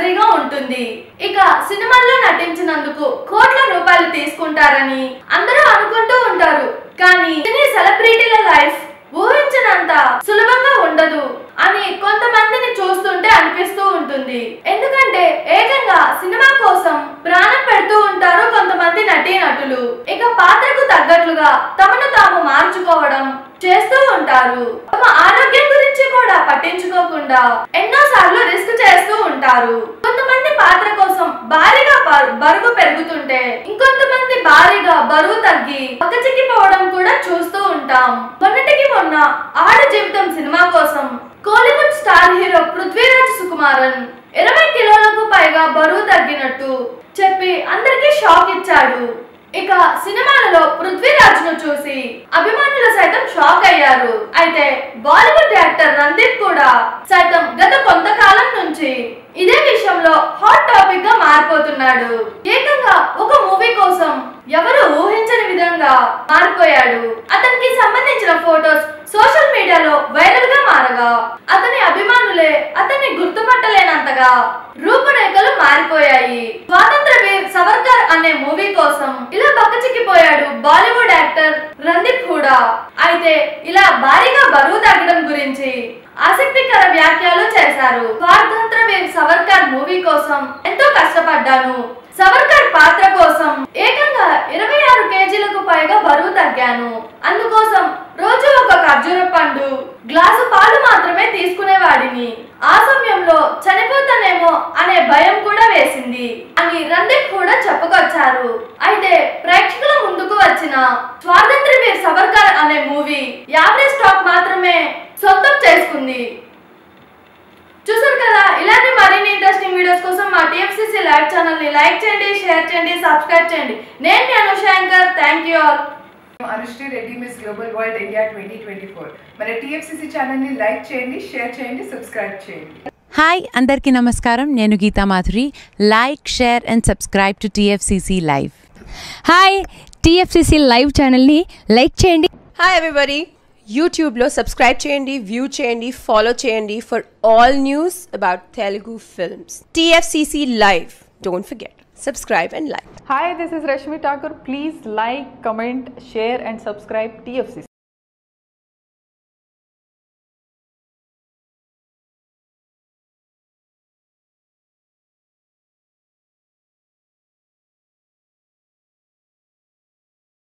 ఎంతో ఉంటుంది. ఇక సినిమాల్లో నటించినందుకు కోట్ల రూపాయలు తీసుకుంటారని అందరూ అనుకుంటూ ఉంటారు. కానీ సినీ సెలబ్రిటీల లైఫ్ ఊహించినంత సులభంగా ఉండదు అని కొంతమందిని చూస్తుంటే అనిపిస్తూ ఉంటుంది. ఎందుకంటే ఏకంగా సినిమా కోసం ప్రాణం పెడుతూ ఉంటారు కొంతమంది నటీనటులు. ఇక పాత్రకు తగ్గట్లుగా తమను తాము మార్చుకోవడం చేస్తూ ఉంటారు. తమ కూడా పట్టించుకోకుండా ఎన్నో సార్లు రిస్క్ చేస్తూ ఉంటారు. కొంతమంది పాత్ర కోసం భారీగా బరువు పెరుగుతుంటే ఇంకొంతమంది భారీగా బరువు తగ్గి పక్కచిక్కిపోవడం కూడా చూస్తూ ఉంటాం. మొన్నటికి మొన్న ఆడ జీవితం సినిమా కోసం కోలీవుడ్ స్టార్ హీరో పృథ్వీరాజ్ సుకుమారన్ ఇరవై కిలోలకు పైగా బరువు తగ్గినట్టు చెప్పి అందరికీ షాక్ ఇచ్చాడు. ఇక సినిమాలలో పృథ్వీరాజ్ను చూసి అభిమానులు సైతం షాక్ అయ్యారు. అయితే బాలీవుడ్ యాక్టర్ రణదీప్ కూడా సైతం గత కొంతకాలం నుంచి ఇదే విషయంలో హాట్ టాపిక్గా మారిపోతున్నాడు. ఏకంగా ఒక మూవీ కోసం ఎవరు ఊహించని విధంగా మారిపోయాడు. అతనికి సంబంధించిన ఫోటోస్ సోషల్ మీడియాలో వైరల్గా మారగా అతని అభిమానులే అతన్ని గుర్తుపట్టలేనంతగా రూపురేఖలు మారిపోయాయి. స్వాతంత్ర అనే మూవీ కోసం ఇలా బక్కచిక్కిపోయాడు బాలీవుడ్ యాక్టర్ రందీప్ హూడా. అయితే ఇలా భారీగా బరువు తగ్గడం గురించి ఆసక్తికర వ్యాఖ్యలు చేశారు. స్వాతంత్ర సవర్కర్ మూవీ కోసం ఎంతో కష్టపడ్డాను. సవర్కర్ పాత్ర కోసం ఏకంగా ఇరవై ఆరు కేజీలకు పైగా బరువు తగ్గాను. అందుకోసం రోజు ఒక ఖర్జూర పండు గ్లాసు పాలు మాత్రమే తీసుకునేవాడిని. ఆ సమయంలో చనిపోతానేమో అనే భయం కూడా వేసింది. అని కూడా చెప్పుకొచ్చారు. అయితే ప్రేక్షకుల ముందుకు వచ్చిన స్వాతంత్ర వీర్ సవర్కర్ అనే మూవీ యావరేజ్ స్టాక్ మాత్రమే సొంతం చేసుకుంది. చూసారు కదా ఇలాంటి మరిన్ని ఇంట్రెస్టింగ్ వీడియోస్ కోసం మా టీఎఫ్సిసి లైవ్ ఛానల్ని లైక్ చేయండి షేర్ చేయండి సబ్స్క్రైబ్ చేయండి. నేను మీ Anushankar thank you all Anushree Reddy miss global world India twenty twenty four మన టీఎఫ్సిసి ఛానల్ని లైక్ చేయండి షేర్ చేయండి సబ్స్క్రైబ్ చేయండి. హాయ్ అందరికీ నమస్కారం. నేను Geetha Madhuri. Like share and subscribe to TFCC live hi TFCC live ఛానల్ని లైక్ చేయండి. హాయ్ ఎవ్రీబడి యూట్యూబ్లో సబ్స్క్రైబ్ చేయండి వ్యూ చేయండి ఫాలో చేయండి for all news about Telugu films TFCC live don't forget subscribe and like Hi, this is Rashmi Thakur. Please like, comment, share, and subscribe TFCC.